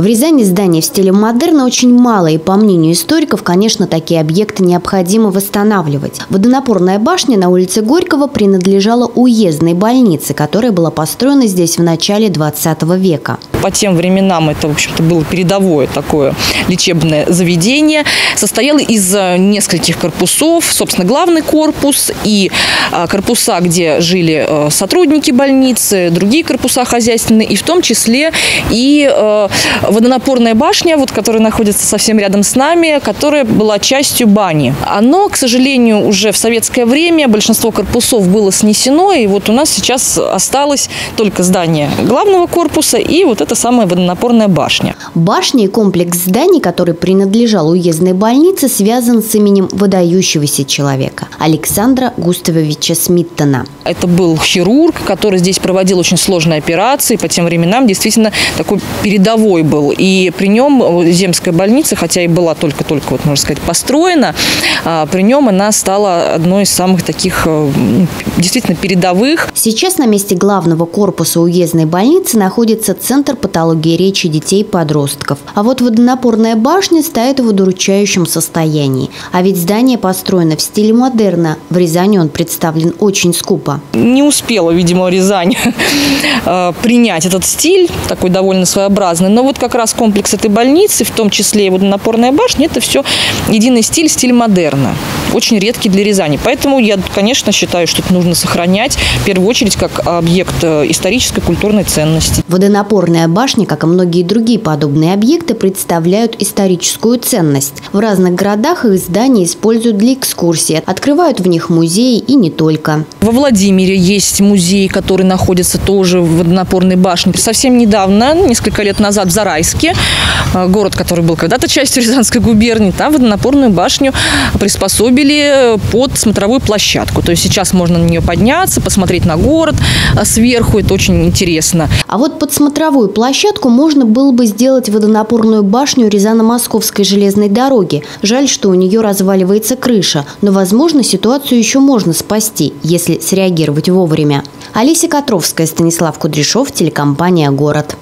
В Рязани здания в стиле модерна очень мало, и по мнению историков, конечно, такие объекты необходимо восстанавливать. Водонапорная башня на улице Горького принадлежала уездной больнице, которая была построена здесь в начале 20 века. По тем временам это, в общем-то, было передовое такое лечебное заведение. Состояло из э, нескольких корпусов. Собственно, главный корпус и э, корпуса, где жили э, сотрудники больницы, другие корпуса хозяйственные, и в том числе и водонапорная башня, вот, которая находится совсем рядом с нами, которая была частью бани. Оно, к сожалению, уже в советское время большинство корпусов было снесено, и вот у нас сейчас осталось только здание главного корпуса и вот эта самая водонапорная башня. Башня и комплекс зданий, который принадлежал уездной больнице, связан с именем выдающегося человека – Александра Густавовича Смиттона. Это был хирург, который здесь проводил очень сложные операции. По тем временам действительно такой передовой был. И при нем э, земская больница, хотя и была только-только, вот, можно сказать, построена, а, при нем она стала одной из самых таких э, действительно передовых. Сейчас на месте главного корпуса уездной больницы находится Центр патологии речи детей и подростков. А вот водонапорная башня стоит в удручающем состоянии. А ведь здание построено в стиле модерна. В Рязани он представлен очень скупо. Не успела, видимо, Рязань э, принять этот стиль, такой довольно своеобразный. Но вот как раз комплекс этой больницы, в том числе и водонапорная башня, это все единый стиль, стиль модерна. Очень редкий для Рязани. Поэтому я, конечно, считаю, что это нужно сохранять, в первую очередь, как объект э, исторической культурной ценности. Водонапорная башня, как и многие другие подобные объекты, представляют историческую ценность. В разных городах их здания используют для экскурсии, открывают в них музеи и не только. Во Владимире есть музей, который находится тоже в водонапорной башне. Совсем недавно, несколько лет назад в Зарайске, э, город, который был когда-то частью Рязанской губернии, там водонапорную башню приспособили под смотровую площадку. То есть сейчас можно на нее подняться, посмотреть на город э, сверху. Это очень интересно. А вот под смотровую площадку можно было бы сделать водонапорную башню Рязано-Московской железной дороги. Жаль, что у нее разваливается крыша, но, возможно, ситуацию еще можно спасти, если среагировать вовремя. Олеся Котровская, Станислав Кудряшов, телекомпания «Город».